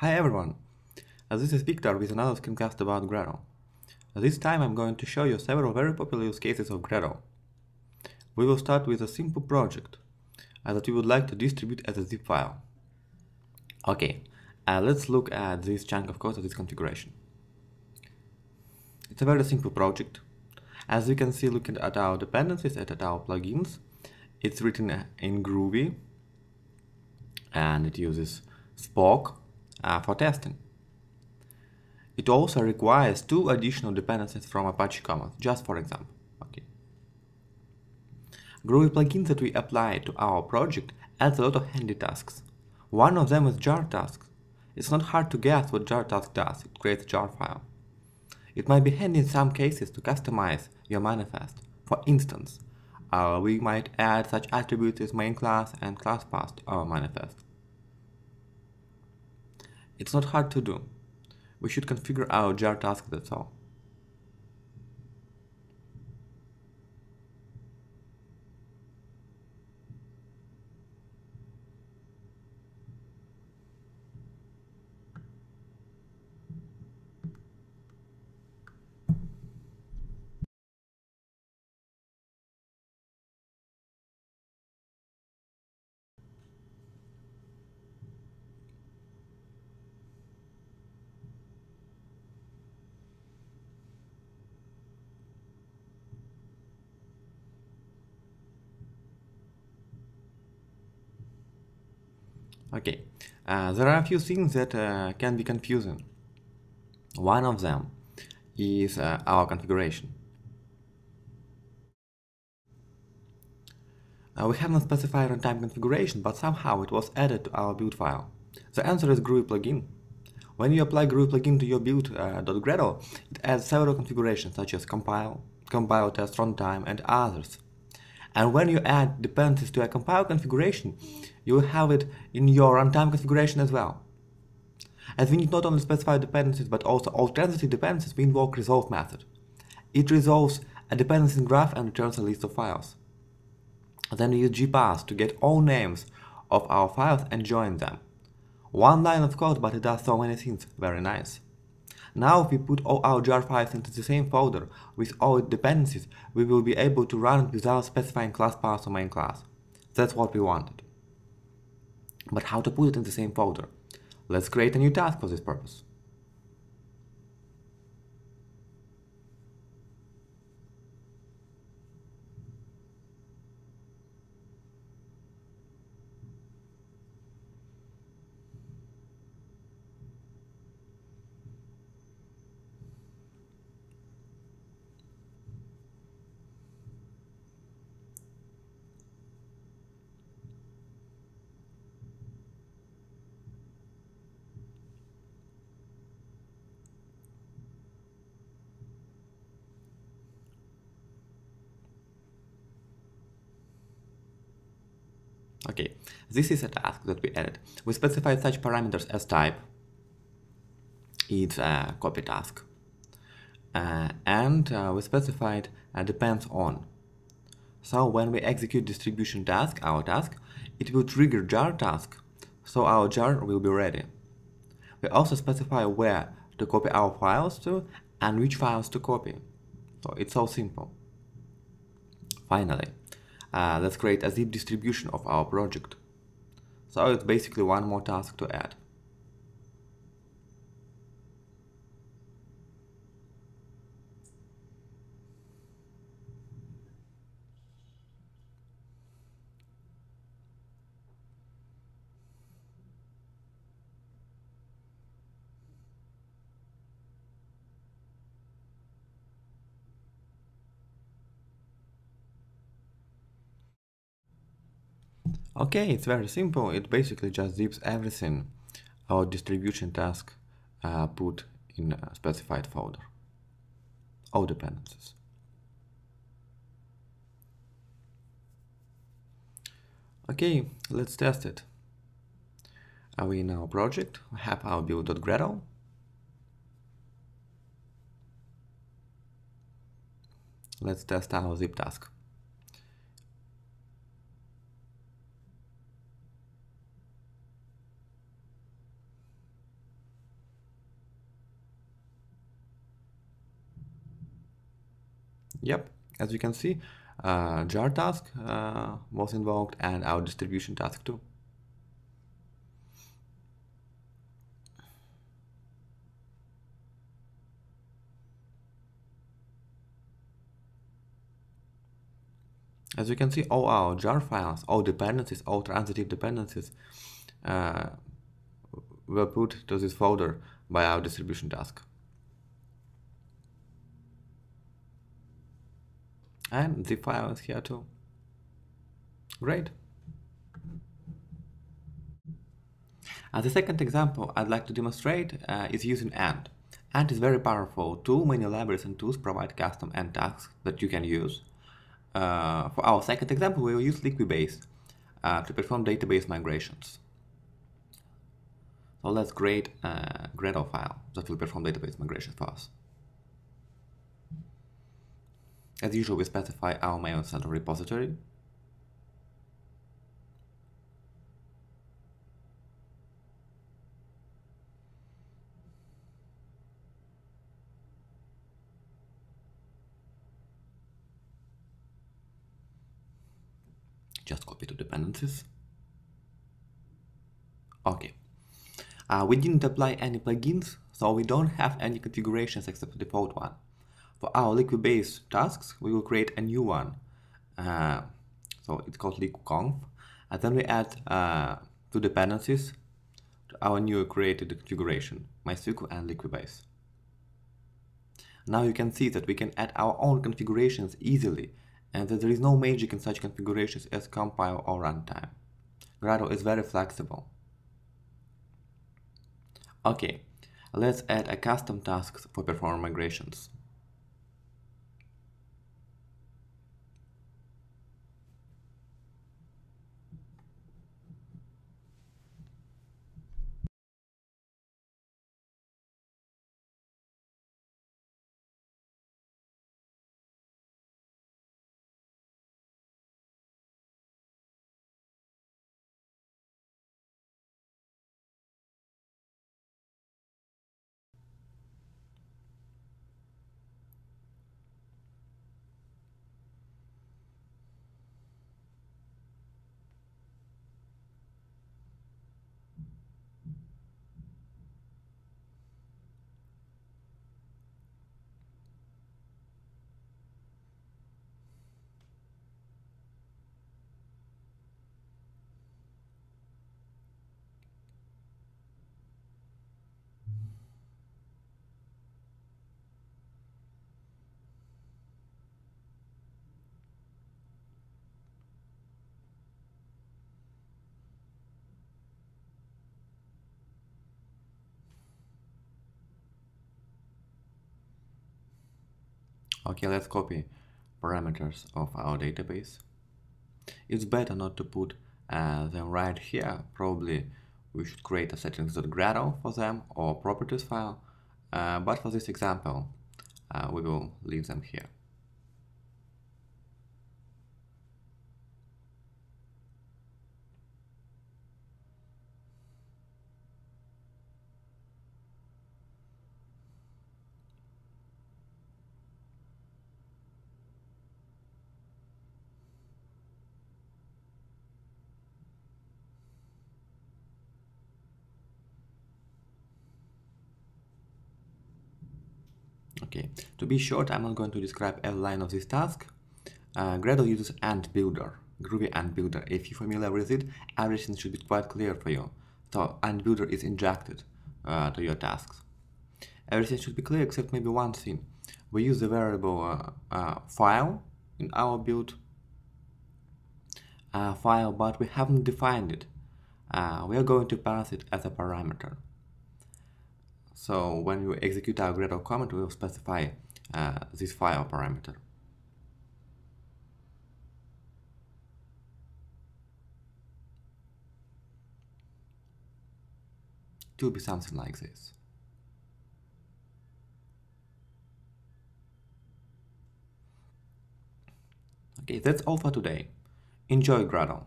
Hi everyone! This is Victor with another screencast about Gradle. This time I'm going to show you several very popular use cases of Gradle. We will start with a simple project uh, that we would like to distribute as a zip file. Okay, uh, let's look at this chunk of code of this configuration. It's a very simple project. As you can see looking at our dependencies and at our plugins, it's written in Groovy and it uses Spock uh, for testing. It also requires two additional dependencies from Apache Commons, just for example. Okay. Groovy plugin that we apply to our project adds a lot of handy tasks. One of them is jar tasks. It's not hard to guess what jar task does, it creates a jar file. It might be handy in some cases to customize your manifest. For instance, uh, we might add such attributes as main class and class path to our manifest. It's not hard to do. We should configure our jar task, that's all. Okay, uh, there are a few things that uh, can be confusing. One of them is uh, our configuration. Uh, we haven't specified runtime configuration, but somehow it was added to our build file. The answer is Groovy plugin. When you apply Groovy plugin to your build.gradle, uh, it adds several configurations such as compile, compile test runtime, and others. And when you add dependencies to a compile configuration, you will have it in your runtime configuration as well. As we need not only specify dependencies but also alternative dependencies, we invoke resolve method. It resolves a dependency graph and returns a list of files. Then we use gparse to get all names of our files and join them. One line of code, but it does so many things. Very nice. Now if we put all our jar files into the same folder with all its dependencies, we will be able to run it without specifying class path or main class. That's what we wanted. But how to put it in the same folder? Let's create a new task for this purpose. Okay, this is a task that we added. We specified such parameters as type, it's a copy task, uh, and uh, we specified uh, depends on. So when we execute distribution task, our task, it will trigger jar task, so our jar will be ready. We also specify where to copy our files to and which files to copy. So it's so simple. Finally, uh, let's create a zip distribution of our project. So it's basically one more task to add. Okay, it's very simple. It basically just zips everything our distribution task uh, put in a specified folder. All dependencies. Okay, let's test it. Are we in our project? We have our build.gradle. Let's test our zip task. Yep, as you can see, uh, jar task uh, was invoked and our distribution task too. As you can see, all our jar files, all dependencies, all transitive dependencies uh, were put to this folder by our distribution task. And the file is here too. Great. As a second example I'd like to demonstrate uh, is using Ant. Ant is very powerful Too Many libraries and tools provide custom Ant tasks that you can use. Uh, for our second example, we will use Liquibase uh, to perform database migrations. So let's create a Gradle file that will perform database migrations for us. As usual, we specify our Maven Central repository. Just copy to dependencies. Okay. Uh, we didn't apply any plugins, so we don't have any configurations except the default one. For our Liquibase tasks, we will create a new one. Uh, so it's called liquconf. And then we add uh, two dependencies to our new created configuration, MySQL and Liquibase. Now you can see that we can add our own configurations easily and that there is no magic in such configurations as compile or runtime. Gradle is very flexible. Okay, let's add a custom task for perform migrations. Okay, let's copy parameters of our database. It's better not to put uh, them right here. Probably we should create a settings.gradle for them or properties file. Uh, but for this example, uh, we will leave them here. Okay, to be short, I'm not going to describe every line of this task. Uh, Gradle uses Ant Builder, Groovy Ant Builder. If you're familiar with it, everything should be quite clear for you. So Ant Builder is injected uh, to your tasks. Everything should be clear except maybe one thing. We use the variable uh, uh file in our build uh, file, but we haven't defined it. Uh, we are going to pass it as a parameter. So when you execute our Gradle command, we will specify uh, this file parameter. It will be something like this. Okay, that's all for today. Enjoy Gradle.